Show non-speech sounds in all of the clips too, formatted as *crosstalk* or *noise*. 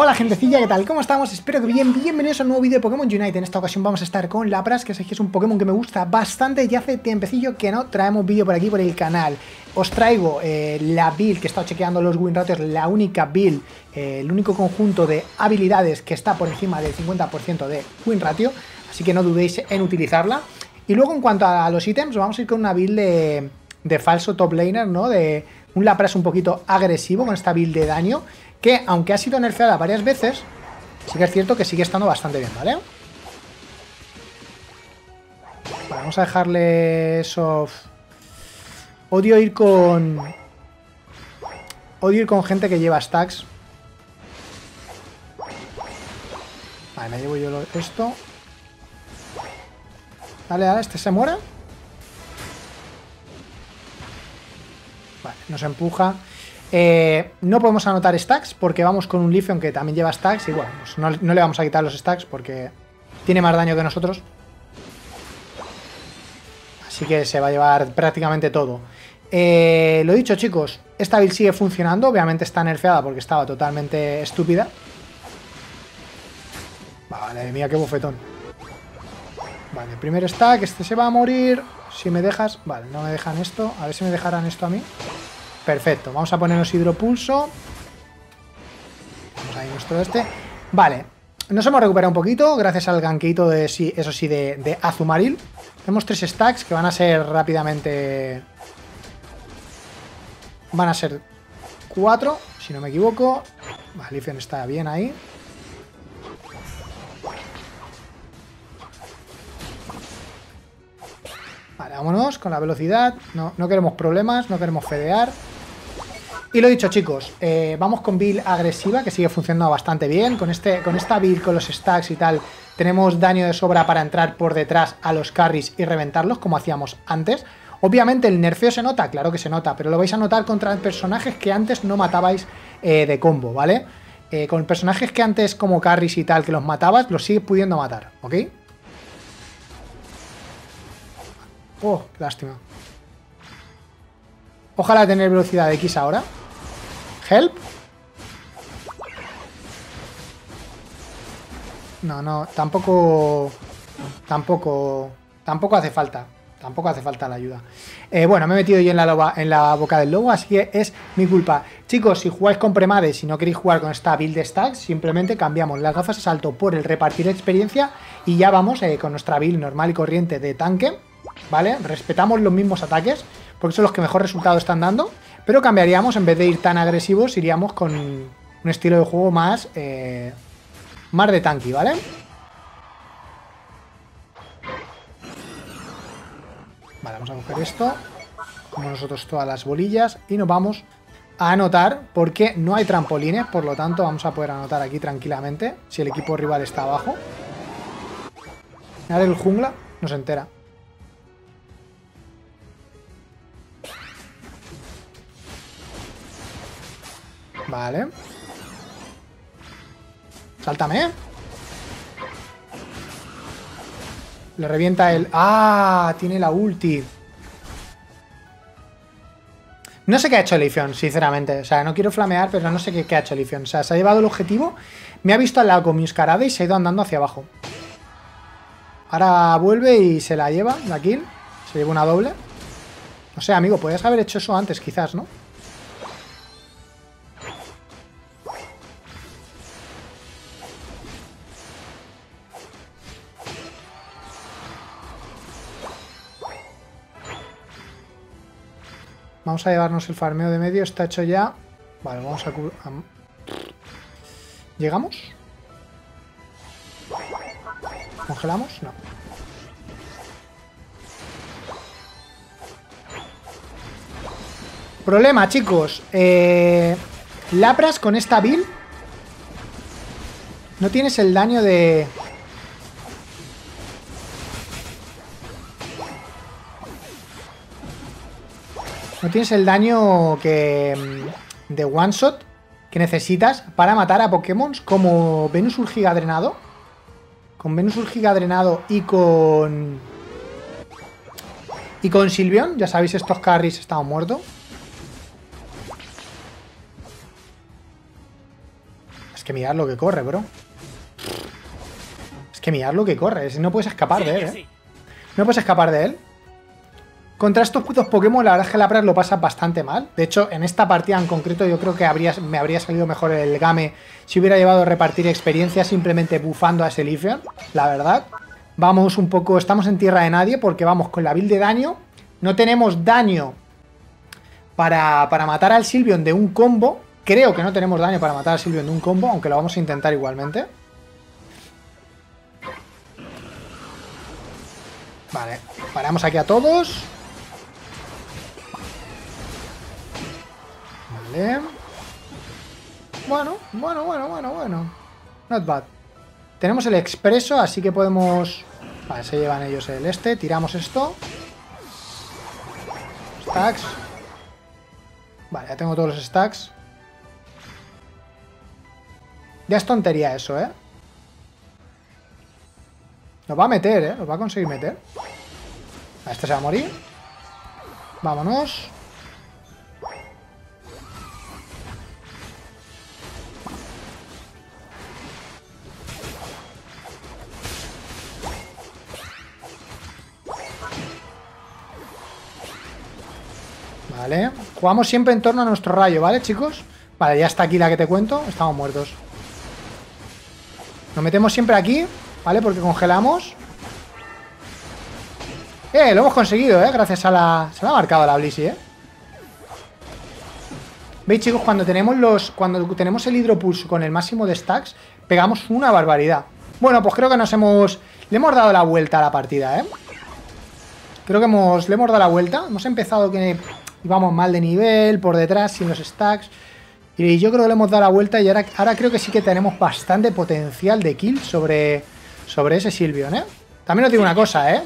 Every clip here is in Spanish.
Hola gentecilla, ¿qué tal? ¿Cómo estamos? Espero que bien, bienvenidos a un nuevo vídeo de Pokémon Unite En esta ocasión vamos a estar con Lapras, que que es un Pokémon que me gusta bastante Y hace tiempecillo que no traemos vídeo por aquí, por el canal Os traigo eh, la build que he estado chequeando los win ratios La única build, eh, el único conjunto de habilidades que está por encima del 50% de win ratio Así que no dudéis en utilizarla Y luego en cuanto a los ítems, vamos a ir con una build de, de falso top laner, ¿no? De un Lapras un poquito agresivo con esta build de daño que aunque ha sido nerfeada varias veces, sí que es cierto que sigue estando bastante bien, ¿vale? vamos a dejarle eso... Odio ir con... Odio ir con gente que lleva stacks. Vale, me llevo yo esto. Dale, dale, este se muere. Nos empuja. Eh, no podemos anotar stacks porque vamos con un Leafeon que también lleva stacks y bueno, pues no, le vamos a quitar los stacks porque tiene más daño que nosotros. Así que se va a llevar prácticamente todo. Eh, lo dicho chicos, esta build sigue funcionando, obviamente está nerfeada porque estaba totalmente estúpida. Vale, mira qué bofetón. Vale, primer stack, este se va a morir. Si me dejas... Vale, no me dejan esto. A ver si me dejarán esto a mí. Perfecto, vamos a ponernos hidropulso. Vamos ahí nuestro este. Vale, nos hemos recuperado un poquito gracias al ganquito de, eso sí, de, Azumaril. Tenemos tres stacks que van a ser rápidamente... Van a ser cuatro, si no me equivoco. Vale, está bien ahí. Vale, vámonos con la velocidad. No, no queremos problemas, no queremos fedear. Y lo dicho chicos, eh, vamos con build agresiva que sigue funcionando bastante bien. Con, este, con esta build, con los stacks y tal, tenemos daño de sobra para entrar por detrás a los carries y reventarlos como hacíamos antes. Obviamente el nerfeo se nota, claro que se nota, pero lo vais a notar contra personajes que antes no matabais eh, de combo, ¿vale? Eh, con personajes que antes como carries y tal que los matabas, los sigues pudiendo matar, ¿ok? Oh, qué lástima. Ojalá tener velocidad de X ahora. Help. No, no, tampoco... Tampoco... Tampoco hace falta. Tampoco hace falta la ayuda. Eh, bueno, me he metido yo en la, en la boca del lobo, así que es mi culpa. Chicos, si jugáis con premades y no queréis jugar con esta build de stacks, simplemente cambiamos las gafas de salto por el repartir experiencia y ya vamos eh, con nuestra build normal y corriente de tanque, ¿vale? Respetamos los mismos ataques, porque son los que mejor resultado están dando. Pero cambiaríamos, en vez de ir tan agresivos, iríamos con un estilo de juego más, eh, más de tanky, ¿vale? Vale, vamos a coger esto. Como nosotros todas las bolillas. Y nos vamos a anotar, porque no hay trampolines, por lo tanto vamos a poder anotar aquí tranquilamente, si el equipo rival está abajo. Ahora el jungla no se entera. Vale. Sáltame. Le revienta el... ¡Ah! Tiene la ulti. No sé qué ha hecho Leafeon, sinceramente. O sea, no quiero flamear, pero no sé qué, ha hecho Leafeon. O sea, se ha llevado el objetivo, me ha visto al lado con mi y se ha ido andando hacia abajo. Ahora vuelve y se la lleva, la kill. Se lleva una doble. No sé, amigo, podías haber hecho eso antes, quizás, ¿no? Vamos a llevarnos el farmeo de medio, está hecho ya. Vale, vamos a... ¿Llegamos? ¿Congelamos? No. Problema, chicos. Eh, Lapras con esta build no tienes el daño de... No tienes el daño que mm, de one shot que necesitas para matar a Pokémon como Venus Urgiga Drenado. Con Venus Urgiga Drenado y con... Y con Silvion, ya sabéis, estos carries estaban muertos. Es que mirad lo que corre, bro. Es que mirad lo que corre. No puedes escapar de él, ¿eh? No puedes escapar de él. Contra estos putos Pokémon, la verdad es que Lapras lo pasa bastante mal. De hecho, en esta partida en concreto, yo creo que habría, me habría salido mejor el Game si hubiera llevado a repartir experiencia simplemente bufando a ese Leafeon, la verdad. Vamos un poco, estamos en tierra de nadie porque vamos con la build de daño. No tenemos daño para, para matar al Silvion de un combo. Creo que no tenemos daño para matar al Silvion de un combo, aunque lo vamos a intentar igualmente. Vale, paramos aquí a todos. Bueno, bueno, bueno, bueno, bueno. Not bad. Tenemos el expreso, así que podemos... Vale, se llevan ellos el este. Tiramos esto. Stacks. Vale, ya tengo todos los stacks. Ya es tontería eso, ¿eh? Nos va a meter, ¿eh? Nos va a conseguir meter. A este se va a morir. Vámonos. Jugamos siempre en torno a nuestro rayo, ¿vale, chicos? Vale, ya está aquí la que te cuento. Estamos muertos. Nos metemos siempre aquí, ¿vale? Porque congelamos. Eh, lo hemos conseguido, ¿eh? Gracias a la... Se me ha marcado la Blissey, ¿eh? ¿Veis, chicos? Cuando tenemos los... Cuando tenemos el hidropulso con el máximo de stacks, pegamos una barbaridad. Bueno, pues creo que nos hemos... Le hemos dado la vuelta a la partida, ¿eh? Creo que hemos... Le hemos dado la vuelta. Hemos empezado que íbamos mal de nivel, por detrás, sin los stacks. Y yo creo que le hemos dado la vuelta y ahora, ahora creo que sí que tenemos bastante potencial de kill sobre, sobre ese Silvion, ¿eh? También os digo una cosa, ¿eh?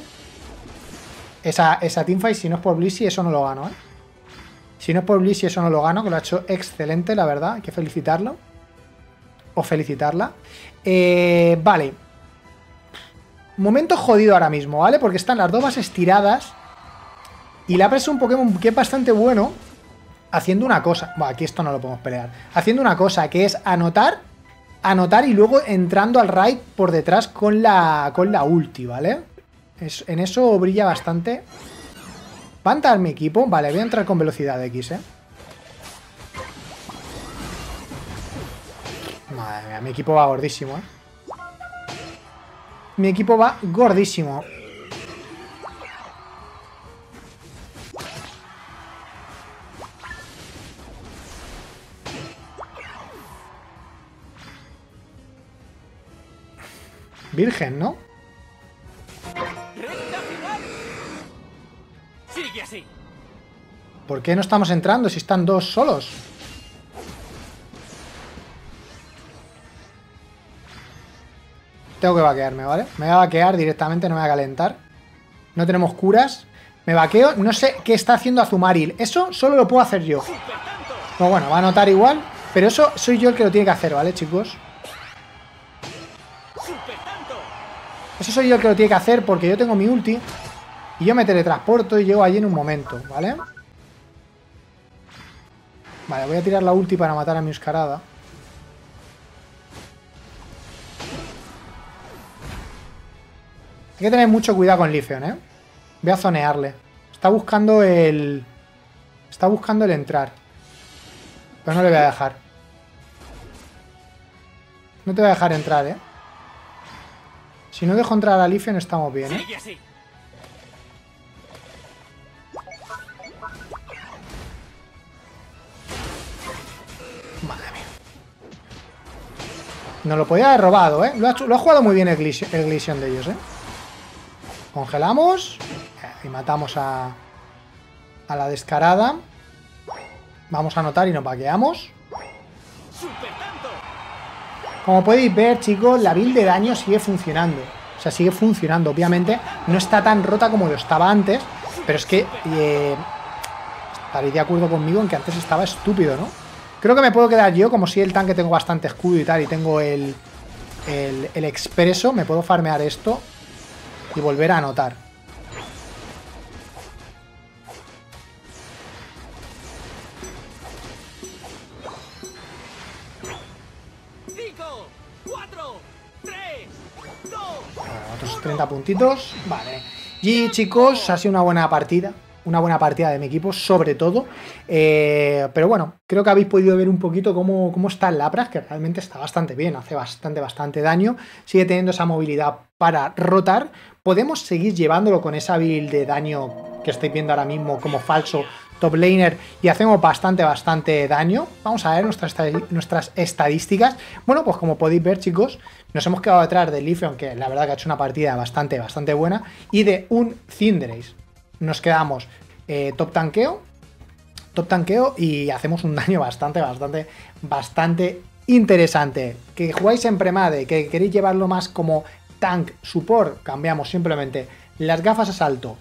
Esa, esa teamfight, si no es por Blissey, eso no lo gano, ¿eh? Si no es por Blissey, eso no lo gano, que lo ha hecho excelente, la verdad. Hay que felicitarlo. O felicitarla. Eh, vale. Momento jodido ahora mismo, ¿vale? Porque están las dos bases tiradas. Y la es un Pokémon que es bastante bueno haciendo una cosa. Bueno, aquí esto no lo podemos pelear. Haciendo una cosa, que es anotar, anotar y luego entrando al raid por detrás con la, con la ulti, ¿vale? en eso brilla bastante. ¿Va a mi equipo? Vale, voy a entrar con velocidad X, ¿eh? Madre mía, mi equipo va gordísimo, ¿eh? Mi equipo va gordísimo. Virgen, ¿no? Sigue así. ¿Por qué no estamos entrando si están dos solos? Tengo que vaquearme, ¿vale? Me voy a vaquear directamente, no me voy a calentar. No tenemos curas. Me vaqueo. No sé qué está haciendo Azumaril. Eso solo lo puedo hacer yo. Pues bueno, va a notar igual. Pero eso soy yo el que lo tiene que hacer, ¿vale, chicos? Eso soy yo el que lo tiene que hacer porque yo tengo mi ulti. Y yo me teletransporto y llego allí en un momento, ¿vale? Vale, voy a tirar la ulti para matar a mi escarada. Hay que tener mucho cuidado con Leafeon, ¿eh? Voy a zonearle. Está buscando el... Está buscando el entrar. Pero no le voy a dejar. No te voy a dejar entrar, ¿eh? Si no dejo entrar a Leafeon estamos bien, ¿eh? Madre mía. Nos lo podía haber robado, ¿eh? Lo ha, jugado muy bien el, Glision de ellos, ¿eh? Congelamos. Y matamos a, a la descarada. Vamos a anotar y nos vaqueamos. Como podéis ver, chicos, la build de daño sigue funcionando. O sea, sigue funcionando. Obviamente no está tan rota como lo estaba antes, pero es que eh, estaréis de acuerdo conmigo en que antes estaba estúpido, ¿no? Creo que me puedo quedar yo, como si el tanque tengo bastante escudo y tal, y tengo el, el, el expreso, me puedo farmear esto y volver a anotar. 30 puntitos. Vale. Y chicos, ha sido una buena partida una buena partida de mi equipo, sobre todo. Eh, pero bueno, creo que habéis podido ver un poquito cómo, cómo está el Lapras, que realmente está bastante bien, hace bastante, bastante daño. Sigue teniendo esa movilidad para rotar. Podemos seguir llevándolo con esa build de daño que estáis viendo ahora mismo como falso top laner y hacemos bastante, bastante daño. Vamos a ver nuestras, nuestras estadísticas. Bueno, pues como podéis ver, chicos, nos hemos quedado detrás de Leafeon, que la verdad que ha hecho una partida bastante, bastante buena, y de un Cinderace nos quedamos eh, top tanqueo, top tanqueo y hacemos un daño bastante, bastante, bastante interesante. Que jugáis en premade, que queréis llevarlo más como tank support, cambiamos simplemente las gafas a salto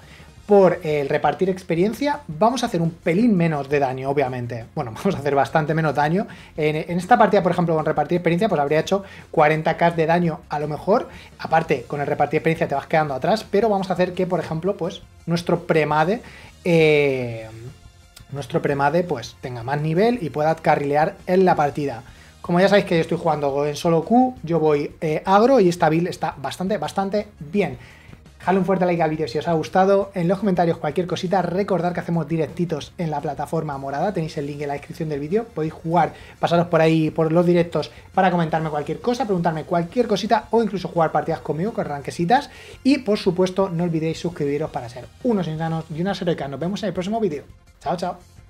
por el repartir experiencia, vamos a hacer un pelín menos de daño, obviamente. Bueno, *laughs* vamos a hacer bastante menos daño. En, esta partida, por ejemplo, con repartir experiencia, pues habría hecho 40k de daño a lo mejor. Aparte, con el repartir experiencia te vas quedando atrás, pero vamos a hacer que, por ejemplo, pues nuestro premade... Eh, nuestro premade pues tenga más nivel y pueda carrilear en la partida. Como ya sabéis que yo estoy jugando en solo Q, yo voy eh, agro y esta build está bastante, bastante bien. Dale un fuerte like al vídeo si os ha gustado. En los comentarios cualquier cosita. Recordad que hacemos directitos en la plataforma morada. Tenéis el link en la descripción del vídeo. Podéis jugar, pasaros por ahí por los directos para comentarme cualquier cosa, preguntarme cualquier cosita o incluso jugar partidas conmigo con ranquesitas. Y por supuesto no olvidéis suscribiros para ser unos insanos y unas heroicas. Nos vemos en el próximo vídeo. Chao, chao.